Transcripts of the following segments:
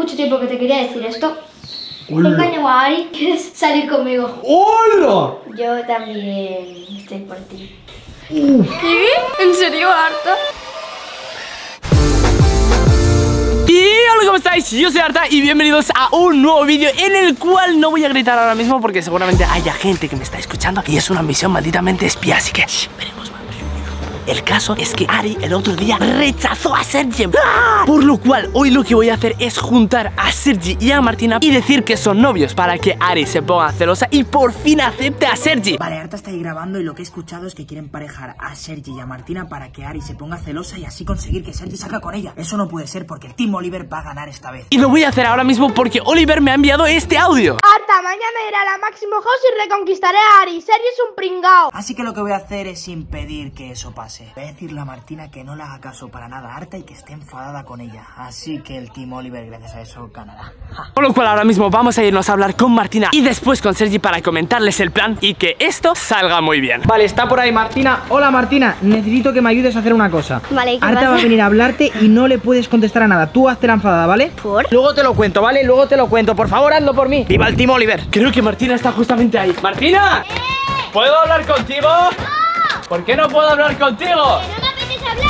mucho tiempo que te quería decir esto. Engaño a Ari, ¿quieres salir conmigo? ¡Hola! Yo también estoy por ti. ¿Qué? ¿En serio, Arta? Y hola, ¿cómo estáis? Yo soy Arta y bienvenidos a un nuevo vídeo en el cual no voy a gritar ahora mismo porque seguramente haya gente que me está escuchando y es una misión malditamente espía, así que shh, veremos. El caso es que Ari el otro día rechazó a Sergi ¡Ah! Por lo cual hoy lo que voy a hacer es juntar a Sergi y a Martina y decir que son novios para que Ari se ponga celosa y por fin acepte a Sergi Vale, Arta está ahí grabando y lo que he escuchado es que quieren parejar a Sergi y a Martina para que Ari se ponga celosa y así conseguir que Sergi salga con ella. Eso no puede ser porque el Team Oliver va a ganar esta vez. Y lo voy a hacer ahora mismo porque Oliver me ha enviado este audio Arta, mañana iré a la Máximo House y reconquistaré a Ari. Sergi es un pringao. Así que lo que voy a hacer es impedir que eso pase. Voy a decirle a Martina que no le haga caso para nada a Arta y que esté enfadada con ella. Así que el Team Oliver, gracias a eso, ganará. Ja. Por lo cual ahora mismo vamos a irnos a hablar con Martina y después con Sergi para comentarles el plan y que esto salga muy bien. Vale, está por ahí Martina. Hola Martina, necesito que me ayudes a hacer una cosa. Vale, ¿qué Arta pasa? va a venir a hablarte y no le puedes contestar a nada. Tú hazte la enfadada, ¿vale? ¿Por? Luego te lo cuento, ¿vale? Luego te lo cuento. Por favor, hazlo por mí. ¡Viva el Team Oliver! Creo que Martina está justamente ahí. ¡Martina! ¿Puedo hablar contigo? ¿Por qué no puedo hablar contigo? No me apetece hablar,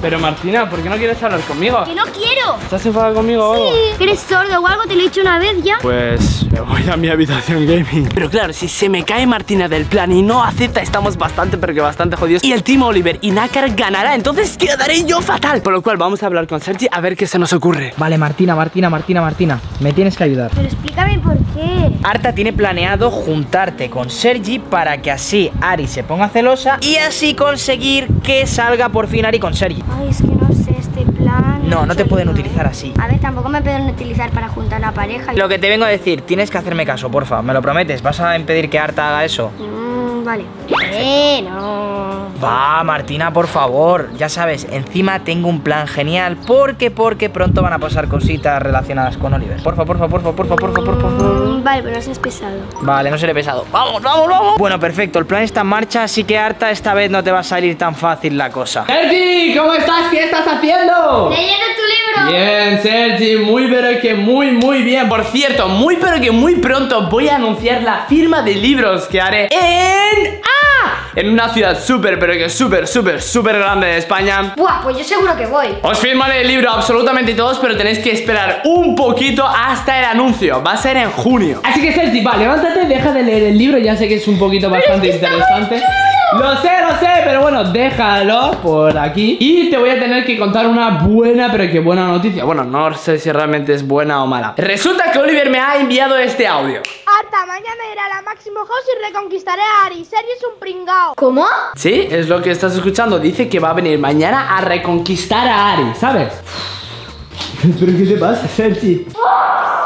Pero Martina, ¿por qué no quieres hablar conmigo? Que no quiero. ¿Estás enfadada conmigo o algo? Sí. ¿Eres sordo o algo? Te lo he dicho una vez ya. Pues me voy a mi habitación gaming. Pero claro, si se me cae Martina del plan y no acepta, estamos bastante, pero que bastante jodidos. Y el Team Oliver y Nácar ganará, entonces quedaré yo fatal. Por lo cual vamos a hablar con Sergi a ver qué se nos ocurre. Vale, Martina, Martina, Martina, Martina. Me tienes que ayudar. Pero explícame por qué. Arta tiene planeado juntarte con Sergi para que así Ari se ponga celosa y así conseguir que salga por fin Ari con Sergi. Ay, es que no sé este plan. No, no te pueden utilizar ¿eh? así. A ver, tampoco me pueden utilizar para juntar la pareja. Lo que te vengo a decir, tienes que hacerme caso, porfa. ¿Me lo prometes? ¿Vas a impedir que Arta haga eso? Mm, vale. Eh, no. Va, Martina, por favor. Ya sabes, encima tengo un plan genial. Porque, porque pronto van a pasar cositas relacionadas con Oliver. Porfa, porfa, porfa, porfa, porfa, porfa. porfa. Mm, Vale, pero no seas pesado. Vale, no seré pesado. ¡Vamos, vamos, vamos! Bueno, perfecto, el plan está en marcha, así que Arta, esta vez no te va a salir tan fácil la cosa. Sergi, ¿cómo estás? ¿Qué estás haciendo? Leyendo tu libro. Bien, Sergi, muy pero que muy muy bien. Por cierto, muy pero que muy pronto voy a anunciar la firma de libros que haré en. En una ciudad súper pero que súper súper súper grande de España. Buah, pues yo seguro que voy. Os firmaré el libro absolutamente todos, pero tenéis que esperar un poquito hasta el anuncio. Va a ser en junio. Así que Sergi, va, levántate, deja de leer el libro. Ya sé que es un poquito bastante interesante. Lo sé, lo sé, pero bueno, déjalo por aquí. Y te voy a tener que contar una buena, pero que buena noticia. Bueno, no sé si realmente es buena o mala. Resulta que Oliver me ha enviado este audio. Arta, mañana iré a la Máximo House y reconquistaré a Ari. Sergi es un pringao. ¿Cómo? Sí, es lo que estás escuchando. Dice que va a venir mañana a reconquistar a Ari, ¿sabes? ¿Pero qué te pasa, Sergi?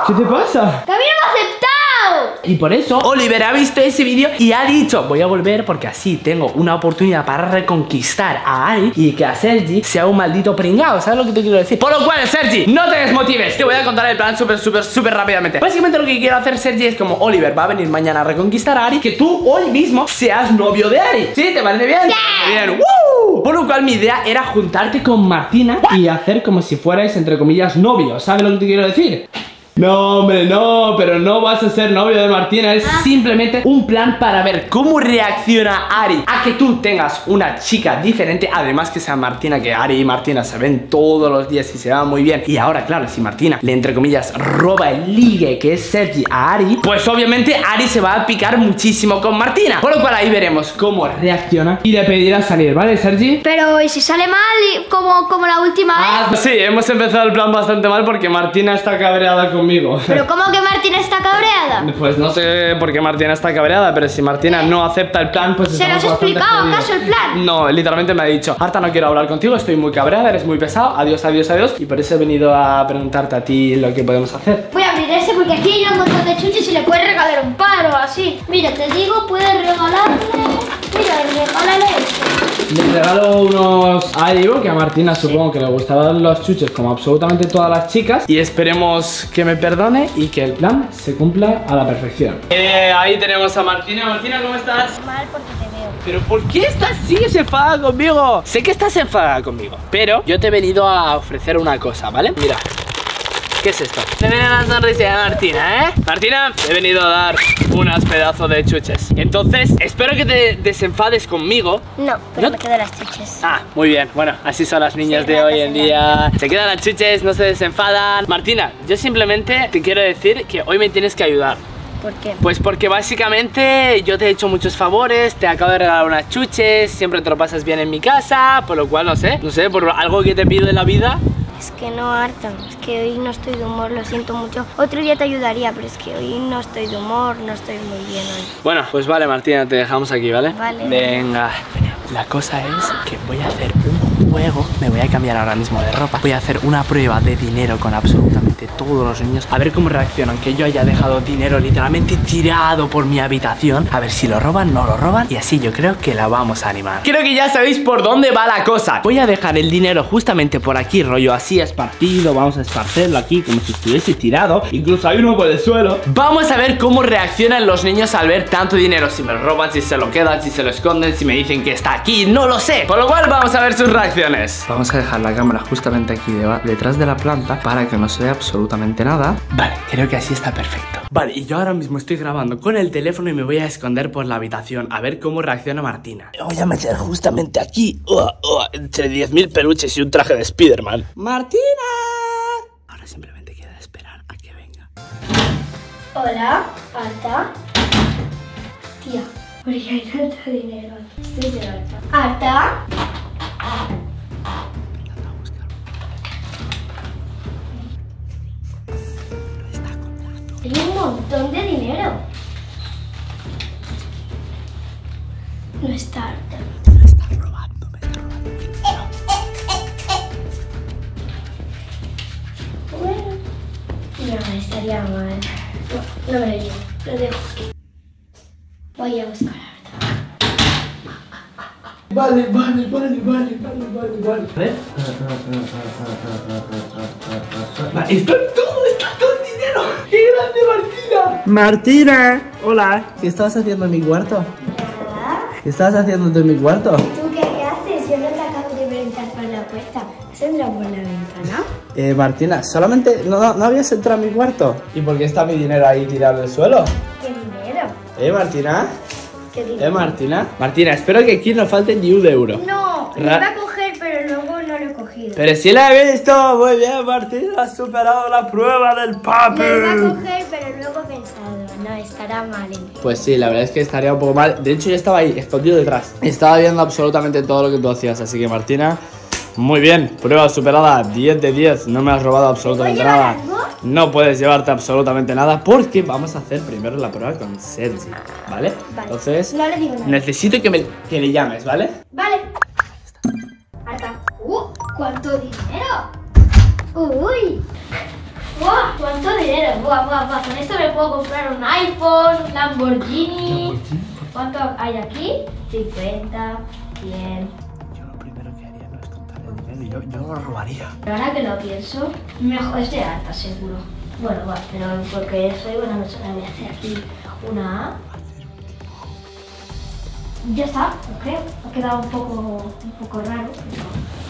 ¿Qué te pasa? ¡Que a mí no me ha aceptado! Y por eso Oliver ha visto ese vídeo y ha dicho Voy a volver porque así tengo una oportunidad para reconquistar a Ari Y que a Sergi sea un maldito pringao ¿Sabes lo que te quiero decir? Por lo cual, Sergi, no te desmotives Te voy a contar el plan súper, súper, súper rápidamente Básicamente lo que quiero hacer, Sergi, es como Oliver va a venir mañana a reconquistar a Ari Que tú hoy mismo seas novio de Ari ¿Sí? ¿Te parece bien? Bien, ¡Woo! Por lo cual mi idea era juntarte con Martina Y hacer como si fuerais, entre comillas, novios ¿Sabes lo que te quiero decir? No, hombre, no, pero no vas a ser novio de Martina. Es simplemente un plan para ver cómo reacciona Ari a que tú tengas una chica diferente. Además que sea Martina, que Ari y Martina se ven todos los días y se van muy bien. Y ahora, claro, si Martina le, entre comillas, roba el ligue que es Sergi a Ari, pues obviamente Ari se va a picar muchísimo con Martina. Por lo cual ahí veremos cómo reacciona y le pedirá salir, ¿vale, Sergi? Pero, ¿y si sale mal como, como la última Ah, vez? sí, hemos empezado el plan bastante mal porque Martina está cabreada conmigo. ¿Pero cómo que Martina está cabreada? Pues no sé por qué Martina está cabreada, pero si Martina no acepta el plan, pues ¿Se lo estamos has bastante explicado acaso el plan? No, literalmente me ha dicho, Arta, no quiero hablar contigo, estoy muy cabreada, eres muy pesado, adiós, adiós, adiós. Y por eso he venido a preguntarte a ti lo que podemos hacer. Voy a abrir ese porque aquí hay un montón de chuches y le puedes regalar un par o así. Mira, te digo, puedes regalarle... Mira, regálale esto. Le regalo unos a Ivo, que a Martina supongo que le gustarán los chuches como absolutamente todas las chicas. Y esperemos que me perdone y que el plan se cumpla a la perfección. Eh, ahí tenemos a Martina. Martina, ¿cómo estás? Mal porque te veo. ¿Pero por qué estás así enfadada conmigo? Sé que estás enfadada conmigo, pero yo te he venido a ofrecer una cosa, ¿vale? Mira. ¿Qué es esto? Te viene la sonrisa de Martina, ¿eh? Martina, he venido a dar unas pedazos de chuches. Entonces, espero que te desenfades conmigo. No, pero ¿No? me quedo las chuches. Ah, muy bien. Bueno, así son las niñas Sí, de hoy en día. Se quedan las chuches, no se desenfadan. Martina, yo simplemente te quiero decir que hoy me tienes que ayudar. ¿Por qué? Pues porque básicamente yo te he hecho muchos favores, te acabo de regalar unas chuches, siempre te lo pasas bien en mi casa, por lo cual no sé, no sé, por algo que te pido en la vida. Es que no, Arta, es que hoy no estoy de humor, lo siento mucho. Otro día te ayudaría, pero es que hoy no estoy de humor, no estoy muy bien hoy. Bueno, pues vale Martina, te dejamos aquí, ¿vale? Vale. Venga. La cosa es que voy a hacer un juego, me voy a cambiar ahora mismo de ropa, voy a hacer una prueba de dinero con absolutamente todos los niños, a ver cómo reaccionan, que yo haya dejado dinero literalmente tirado por mi habitación, a ver si lo roban, no lo roban, y así yo creo que la vamos a animar. Creo que ya sabéis por dónde va la cosa. Voy a dejar el dinero justamente por aquí, rollo así esparcido, vamos a esparcerlo aquí como si estuviese tirado, incluso hay uno por el suelo. Vamos a ver cómo reaccionan los niños al ver tanto dinero, si me lo roban, si se lo quedan, si se lo esconden, si me dicen que está aquí, no lo sé. Por lo cual vamos a ver sus reacciones. Vamos a dejar la cámara justamente aquí detrás de la planta para que no se vea absolutamente nada. Vale, creo que así está perfecto. Vale, y yo ahora mismo estoy grabando con el teléfono y me voy a esconder por la habitación a ver cómo reacciona Martina. Me voy a meter justamente aquí, entre 10.000 peluches y un traje de Spiderman. ¡Martina! Ahora simplemente queda esperar a que venga. Hola, Arta. Tía, ¿por qué hay tanto dinero aquí? Estoy de Arta. Arta. Hay un montón de dinero. No está Arta. Me está robando, me está robando. Bueno, no, estaría mal. No, no me lo llevo, lo dejo aquí. Voy a buscar a Arta. Vale, vale, vale, vale, vale, vale, vale. ¿Ves? Está todo, está todo. ¡Qué grande, Martina! Martina, hola. ¿Qué estabas haciendo en mi cuarto? Nada. ¿Qué estabas haciendo en mi cuarto? ¿Tú qué haces? Yo no te acabo de entrar por la puerta. ¿Has entrado por la ventana? Eh, Martina, solamente no, no, no habías entrado a mi cuarto. ¿Y por qué está mi dinero ahí tirado en el suelo? ¿Qué dinero? ¿Eh, Martina? ¿Qué ¿Eh, dinero? Martina? Martina, espero que aquí no falte ni un euro. No, lo Ra- iba a coger, pero luego no lo he cogido. Pero si la he visto, muy bien, Martina, has superado la prueba del papi. Lo iba a coger, pero luego he pensado, no, estará mal mí. Pues sí, la verdad es que estaría un poco mal. De hecho, yo estaba ahí, escondido detrás. Estaba viendo absolutamente todo lo que tú hacías. Así que, Martina, muy bien. Prueba superada, 10 de 10. No me has robado absolutamente ¿Puedo nada. algo? No puedes llevarte absolutamente nada porque vamos a hacer primero la prueba con Sergi, ¿vale? Vale. Entonces, No le digo nada. necesito que, me, que le llames, ¿vale? Vale. Arta. ¡Uh! ¿Cuánto dinero? ¡Uy! ¡Wow! ¿Cuánto dinero? ¡Buah, buah, buah! Con esto me puedo comprar un iPhone, un Lamborghini. ¿Cuánto hay aquí? 50, 100. Yo lo primero que haría no es contar el dinero, yo, yo lo robaría. Pero ahora que lo pienso, mejor es de Arta, seguro. Bueno, va, pero porque soy buena persona, voy a hacer aquí una A. Ya está, creo. Ha quedado un poco, un poco raro. pero-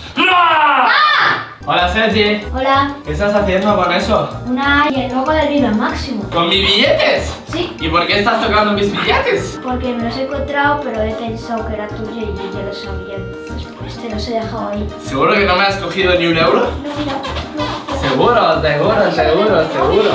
Hola, Sergi. Hola, ¿Qué estás haciendo con eso? una y el logo del Viva Máximo. ¿Con mis billetes? Sí, ¿Y por qué estás tocando mis billetes? porque me los he encontrado, pero he pensado que era tuyo y yo ya lo sabía. Entonces, pues te los he dejado ahí. ¿Seguro que no me has cogido ni un euro? No, mira, no. Seguro, seguro, seguro, seguro.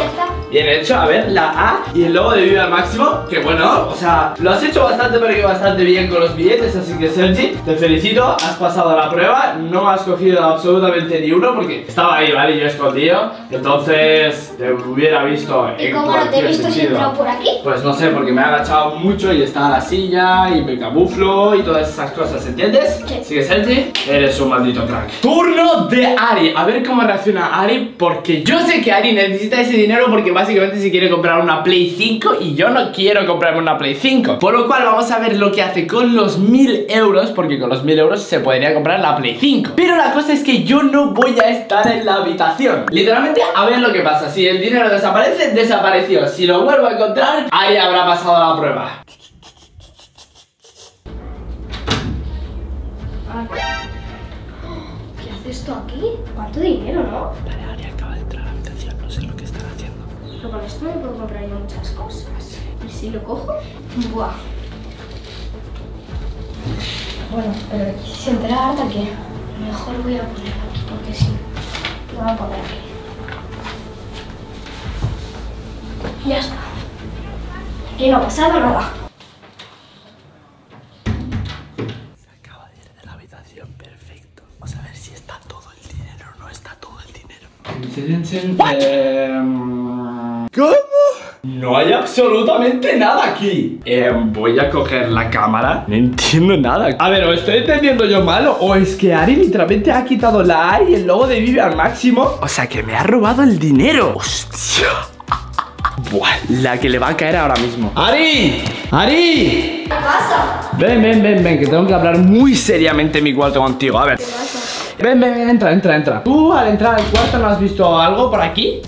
Bien hecho, a ver, la A y el logo de Viva al Máximo, que bueno, o sea, lo has hecho bastante pero que bastante bien con los billetes, así que Sergi, te felicito, has pasado la prueba, no has cogido absolutamente ni uno porque estaba ahí, ¿vale? Yo escondido, entonces te hubiera visto ¿Y en cómo no te he visto si entrado por aquí? Pues no sé, porque me he agachado mucho y está la silla y me camuflo y todas esas cosas, ¿entiendes? Sí. Así que Sergi, eres un maldito crack. Turno de Ari. A ver cómo reacciona Ari, porque yo sé que Ari necesita ese dinero porque básicamente se quiere comprar una Play 5 y yo no quiero comprarme una Play 5. Por lo cual vamos a ver lo que hace con los 1000 euros, porque con los 1000 euros se podría comprar la Play 5. Pero la cosa es que yo no voy a estar en la habitación. Literalmente, a ver lo que pasa. Si el dinero desaparece, desapareció. Si lo vuelvo a encontrar, ahí habrá pasado la prueba. ¿Qué haces tú aquí? ¿Cuánto dinero, no? Vale, Ari Pero con esto me puedo comprar yo muchas cosas. ¿Y si lo cojo? Buah. Bueno, pero aquí se entera harta que mejor voy a ponerlo aquí porque sí. Lo voy a poner aquí. Ya está. Aquí no ha pasado nada. Acaba de ir de la habitación, perfecto. Vamos a ver si está todo el dinero o no está todo el dinero. ¿Cómo? No hay absolutamente nada aquí. Eh, voy a coger la cámara. No entiendo nada. A ver, o estoy entendiendo yo mal o es que Ari literalmente ha quitado la A y el logo de Vive al máximo. O sea que me ha robado el dinero. Hostia. Buah, la que le va a caer ahora mismo. ¡Ari! ¡Ari! ¿Qué pasa? Ven, ven, ven, ven, que tengo que hablar muy seriamente en mi cuarto contigo. A ver. Ven, ven, ven, entra, entra, entra. ¿Tú al entrar al cuarto no has visto algo por aquí?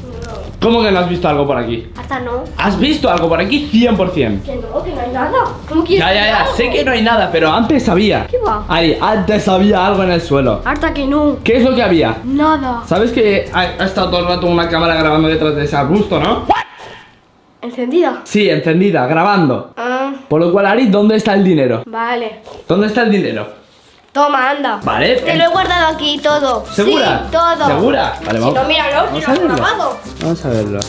¿Cómo que no has visto algo por aquí? Hasta no. ¿Has visto algo por aquí? 100%. Que no, que no hay nada. ¿Cómo quieres Ya, ya, ya, sé que no hay nada, pero antes había. ¿Qué va? Ari, antes había algo en el suelo. Harta que no. ¿Qué es lo que había? Nada. ¿Sabes que ha, ha estado todo el rato una cámara grabando detrás de ese arbusto, no? ¿Encendida? Sí, encendida, grabando. Ah, Por lo cual, Ari, ¿dónde está el dinero? vale. ¿Dónde está el dinero? Toma, anda. Vale. Te lo he guardado aquí todo. ¿Segura? Sí, todo. ¿Segura? Vale, Si vamos. no, míralo, Vamos si a verlo. grabado. Vamos a verlo.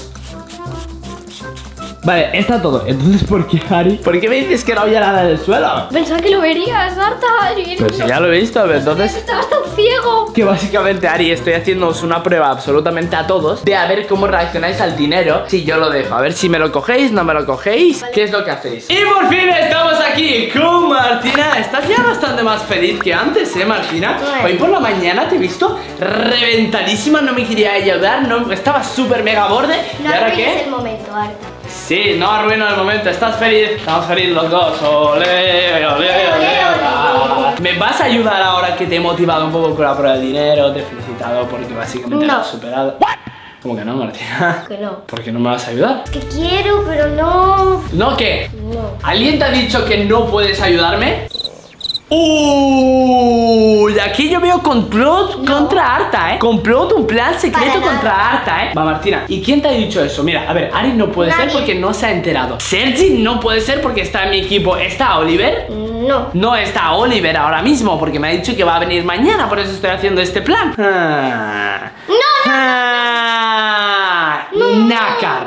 Vale, está todo. Entonces, ¿por qué, Ari? ¿Por qué me dices que no había nada en el suelo? Pensaba que lo verías, Harta. y- Pues si ya lo he visto, pero entonces... Estabas tan ciego. Que básicamente, Ari, estoy haciéndoos una prueba absolutamente a todos de a ver cómo reaccionáis al dinero si yo lo dejo. A ver si me lo cogéis, no me lo cogéis, qué es lo que hacéis. Y por fin estamos aquí con Martina. Estás ya bastante más feliz que antes, ¿eh, Martina? Sí. Hoy por la mañana te he visto reventadísima, no me quería ayudar, no, estaba súper mega borde. No ¿Y ahora qué? el momento, Harta. Sí, no arruino el momento, estás feliz, estamos felices los dos. Ole, ole, ole. ¿Me vas a ayudar ahora que te he motivado un poco con la prueba de dinero? Te he felicitado porque básicamente No. lo has superado. ¿Cómo que no, Martina? Que no. ¿Por qué no me vas a ayudar? Es que quiero, pero no. ¿No qué? No. ¿Alguien te ha dicho que no puedes ayudarme? Uy, aquí yo veo complot contra Arta, ¿eh? Complot, un plan secreto contra Arta, ¿eh? Va, Martina, ¿y quién te ha dicho eso? Mira, a ver, Ari no puede ser porque no se ha enterado. Sergi no puede ser porque está en mi equipo. ¿Está Oliver? No. No está Oliver ahora mismo porque me ha dicho que va a venir mañana, por eso estoy haciendo este plan. Ah. Ah. Nácar. No. Nácar,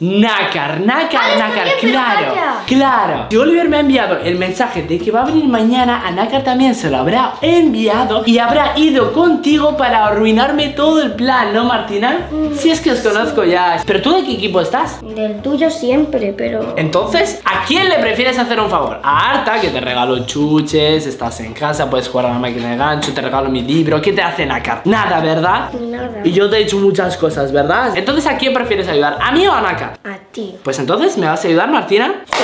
nácar, nácar, pero claro, claro. Si Oliver me ha enviado el mensaje de que va a venir mañana, a Nácar también se lo habrá enviado y habrá ido contigo para arruinarme todo el plan, ¿no, Martina? Mm, Si es que os conozco ya. Pero tú de qué equipo estás? Del tuyo siempre, pero. Entonces, ¿a quién le prefieres hacer un favor? A Arta, que te regalo chuches, estás en casa, puedes jugar a la máquina de gancho, te regalo mi libro. ¿Qué te hace Nácar? Nada, ¿verdad? Nada. Y yo te he hecho muchas cosas, ¿verdad? Entonces, ¿a quién prefieres ayudar? ¿A mí o a Nácar? A ti. Pues entonces, ¿me vas a ayudar, Martina? Sí,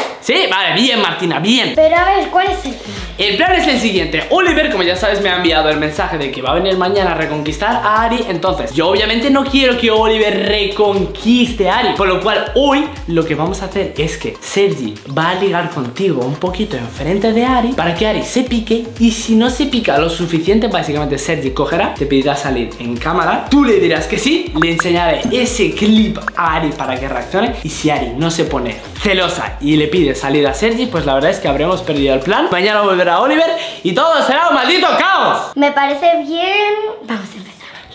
vale, bien, Martina, bien. Pero a ver, ¿cuál es el plan? El plan es el siguiente. Oliver, como ya sabes, me ha enviado el mensaje de que va a venir mañana a reconquistar a Ari. Entonces, yo obviamente no quiero que Oliver reconquiste a Ari. Por lo cual, hoy lo que vamos a hacer es que Sergi va a ligar contigo un poquito enfrente de Ari para que Ari se pique. Y si no se pica lo suficiente, básicamente Sergi cogerá, te pedirá salir en cámara. Tú le dirás que sí, le enseñaré ese clip a Ari para que reaccione. Y si Ari no se pone celosa y le pide salir a Sergi, pues la verdad es que habremos perdido el plan. Mañana volverá Oliver y todo será un maldito caos. Me parece bien.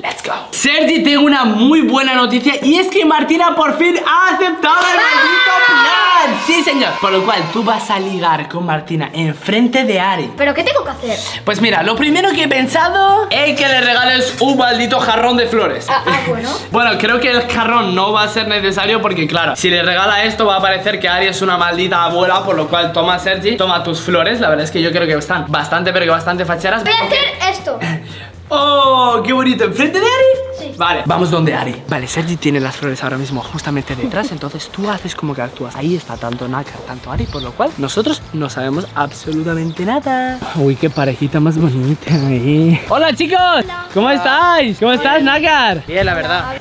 Let's go. Sergi, tengo una muy buena noticia y es que Martina por fin ha aceptado el maldito plan. Sí, señor. Por lo cual tú vas a ligar con Martina enfrente de Ari. ¿Pero qué tengo que hacer? Pues mira, lo primero que he pensado es que le regales un maldito jarrón de flores. Ah, ah, bueno. Bueno, creo que el jarrón no va a ser necesario porque, claro, si le regala esto va a parecer que Ari es una maldita abuela, por lo cual toma, Sergi, toma tus flores. La verdad es que yo creo que están bastante, pero que bastante facheras. Voy a hacer esto. ¡Oh, qué bonito! ¿Enfrente de Ari? Sí. Vale, vamos donde Ari. Vale, Sergi tiene las flores ahora mismo justamente detrás, entonces tú haces como que actúas. Ahí está tanto Nakar, tanto Ari, por lo cual nosotros no sabemos absolutamente nada. Uy, qué parejita más bonita, eh. Hola, chicos. ¿Cómo estáis? ¿Cómo estás, Nakar? Bien, la verdad.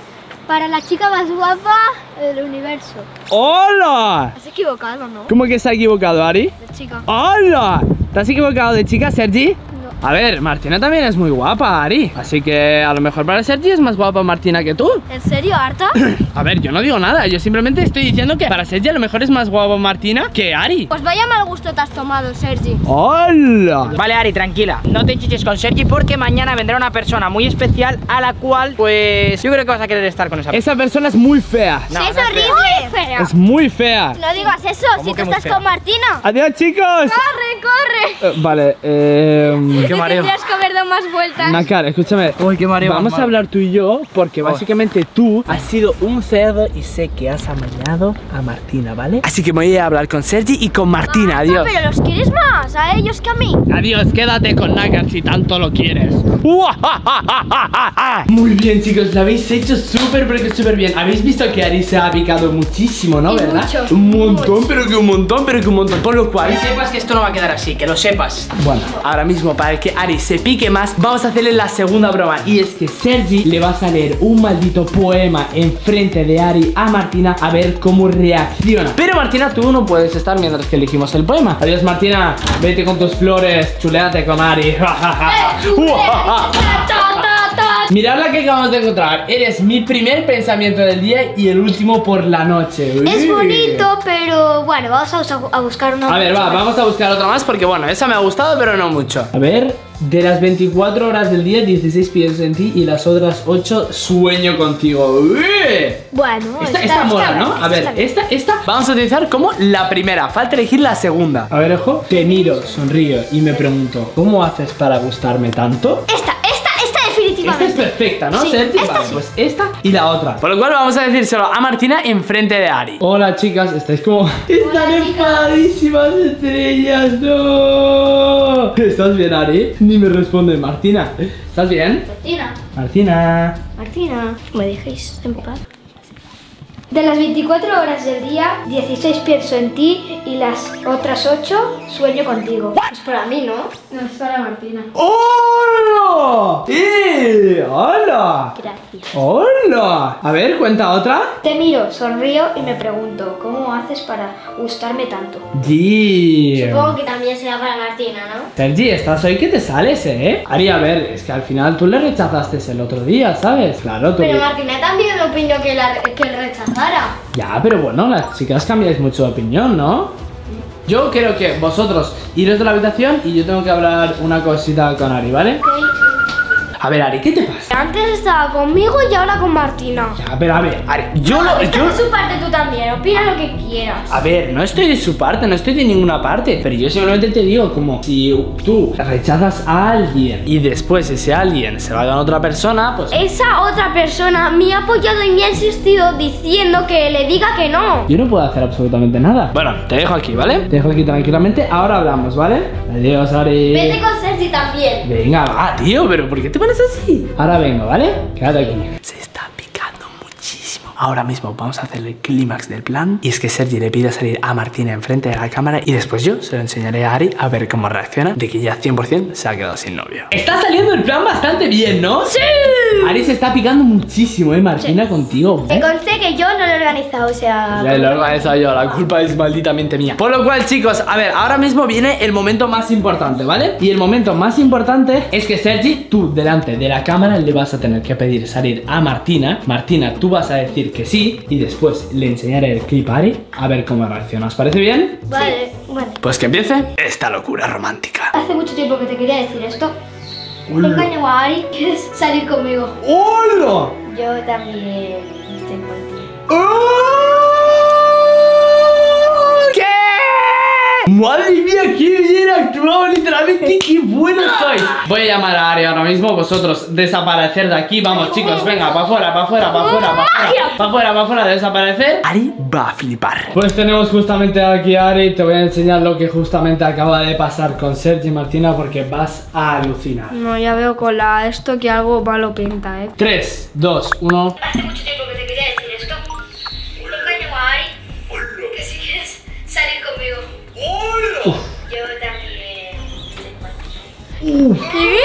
Para la chica más guapa del universo. ¡Hola! Has equivocado, ¿no? ¿Cómo que se ha equivocado, Ari? La chica. ¡Hola! ¿Te has equivocado de chica, Sergi? A ver, Martina también es muy guapa, Ari. Así que a lo mejor para Sergi es más guapa Martina que tú. ¿En serio, Arta? A ver, yo no digo nada, yo simplemente estoy diciendo que para Sergi a lo mejor es más guapa Martina que Ari. Pues vaya mal gusto te has tomado, Sergi. ¡Hola! Vale, Ari, tranquila. No te chiches con Sergi porque mañana vendrá una persona muy especial a la cual, pues, yo creo que vas a querer estar con esa persona. Esa persona es muy fea. No, sí, es no es horrible. fea. Es muy fea. No digas eso, ¿Cómo si tú muy estás fea? con Martina. Adiós, chicos. ¡Corre, corre! Eh, vale, eh... Qué mareo. Tendrías que haber dado más vueltas. Nacar, escúchame. Uy, qué mareo, Vamos a hablar tú y yo porque Oh. básicamente tú has sido un cerdo y sé que has amañado a Martina, ¿vale? Así que me voy a hablar con Sergi y con Martina. Adiós. pero los quieres más a ellos que a mí. Adiós, quédate con Nacar si tanto lo quieres. Muy bien, chicos, lo habéis hecho súper, pero que súper bien. Habéis visto que Ari se ha picado muchísimo, ¿no? Y ¿Verdad? mucho, un montón, pero que un montón, pero que un montón. Por lo cual, Que sepas que esto no va a quedar así, que lo sepas. Bueno, ahora mismo para que Ari se pique más, vamos a hacerle la segunda broma. Y es que Sergi le va a leer un maldito poema enfrente de Ari a Martina a ver cómo reacciona. Pero Martina, tú no puedes estar mientras que elegimos el poema. Adiós Martina, vete con tus flores, chuleate con Ari. Mirad la que acabamos de encontrar. Eres mi primer pensamiento del día y el último por la noche. Es Uy. bonito, pero bueno, vamos a, us- a buscar una. A ver, va, vamos a buscar otra más porque bueno, esa me ha gustado, pero no mucho. A ver, de las 24 horas del día, 16 pienso en ti y las otras 8 sueño contigo. Uy. Bueno, Esta, esta mola, bien, ¿no? A ver, esta, esta vamos a utilizar como la primera. Falta elegir la segunda. A ver, ojo. Te miro, sonrío y me pregunto, ¿cómo haces para gustarme tanto? Esta, esta, es perfecta, ¿no? Sí, esta Vale, sí. pues esta y la otra. Por lo cual vamos a decírselo a Martina enfrente de Ari. Hola, chicas, estáis como. Están enfadísimas estrellas, no. ¿Estás bien, Ari? Ni me responde Martina. ¿Estás bien? Martina, Martina. Martina, ¿me dejéis en paz? De las 24 horas del día, 16 pienso en ti y las otras 8 sueño contigo. Es para mí, ¿no? No, es para Martina. ¡Hola! ¡Eh! ¡Hola! Gracias. ¡Hola! A ver, cuenta otra. Te miro, sonrío y me pregunto, ¿cómo haces para gustarme tanto? Supongo que también será para Martina, ¿no? Sergi, estás hoy que te sales, ¿eh? Ari, a ver, es que al final tú le rechazaste el otro día, ¿sabes? Claro, tú. Pero Martina también opinó que, la, que le rechazara. Ya, pero bueno, las chicas cambiáis mucho de opinión, ¿no? Yo creo que vosotros iros de la habitación y yo tengo que hablar una cosita con Ari, ¿vale? A ver, Ari, ¿qué te pasa? Antes estaba conmigo y ahora con Martina. Ya, pero a ver, Ari, yo lo. Está Yo... de su parte tú también, opina lo que quieras. A ver, no estoy de su parte, no estoy de ninguna parte, pero yo simplemente te digo como si tú rechazas a alguien y después ese alguien se va con otra persona, pues Esa otra persona me ha apoyado y me ha insistido diciendo que le diga que no. yo no puedo hacer absolutamente nada. Bueno, te dejo aquí, ¿vale? Te dejo aquí tranquilamente, ahora hablamos, ¿vale? Adiós, Ari. Vete con Sergi también. Venga, va, tío, pero ¿por qué te así? Ahora vengo, ¿vale? Quédate aquí. Ahora mismo vamos a hacer el clímax del plan. Y es que Sergi le pide salir a Martina enfrente de la cámara y después yo se lo enseñaré a Ari a ver cómo reacciona de que ya 100% se ha quedado sin novio. Está saliendo el plan bastante bien, ¿no? ¡Sí! Ari se está picando muchísimo, ¿eh? Martina, contigo. Te conste que yo no lo he organizado, o sea... Ya lo he organizado yo, la culpa es malditamente mía. Por lo cual, chicos, a ver, ahora mismo viene el momento más importante, ¿vale? Y el momento más importante es que Sergi, tú delante de la cámara le vas a tener que pedir salir a Martina. Martina, tú vas a decir que sí y después le enseñaré el clip a Ari a ver cómo reacciona. ¿Os parece bien? Vale, vale. Pues que empiece esta locura romántica. Hace mucho tiempo que te quería decir esto. Te Hola. engaño a Ari, ¿quieres salir conmigo? ¡Hola! Yo también estoy contigo. ¿Qué? Madre mía, qué bien actuado, literalmente, qué bueno sois. Voy a llamar a Ari ahora mismo, vosotros desaparecer de aquí. Vamos, chicos, venga, para afuera, para afuera, para afuera, para afuera, para afuera, para afuera, desaparecer. Ari va a flipar. Pues tenemos justamente aquí a Ari, te voy a enseñar lo que justamente acaba de pasar con Sergi y Martina porque vas a alucinar. No, ya veo con la esto que algo malo pinta, ¿eh? 3, 2, 1. ¿Qué?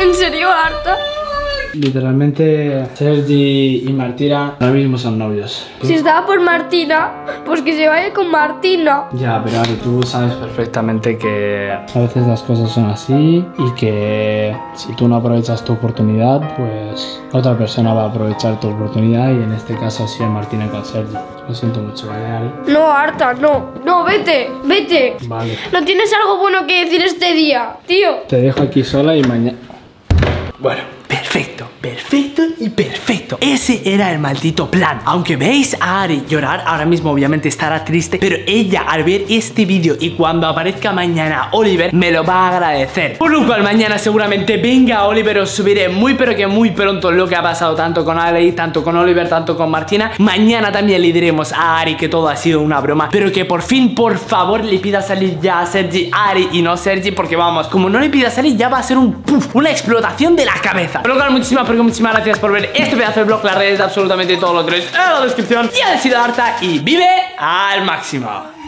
¿En serio, Arta? Literalmente Sergi y Martina ahora mismo son novios. Si estaba por Martina, pues que se vaya con Martina. Ya, pero Ari, tú sabes perfectamente que a veces las cosas son así y que si tú no aprovechas tu oportunidad, pues otra persona va a aprovechar tu oportunidad y en este caso ha sido Martina con Sergi. Lo siento mucho, ¿vale, Ari? No, Arta, no. No, vete, vete. Vale. ¿No tienes algo bueno que decir este día, tío? Te dejo aquí sola y mañana... Bueno, perfecto, perfecto y perfecto. Ese era el maldito plan. Aunque veis a Ari llorar, ahora mismo obviamente estará triste, pero ella al ver este vídeo y cuando aparezca mañana Oliver, me lo va a agradecer. Por lo cual mañana seguramente venga Oliver, os subiré muy pero que muy pronto lo que ha pasado tanto con Ali, tanto con Oliver, tanto con Martina. Mañana también le diremos a Ari que todo ha sido una broma, pero que por fin, por favor, le pida salir ya a Sergi, Ari y no Sergi, porque vamos, como no le pida salir, ya va a ser un puff, una explotación de la cabeza. Lo cual, muchísimas, pero muchísimas gracias por ver este pedazo de vlog, las redes, absolutamente todo lo tenéis en la descripción. Y ha sido harta y vive al máximo.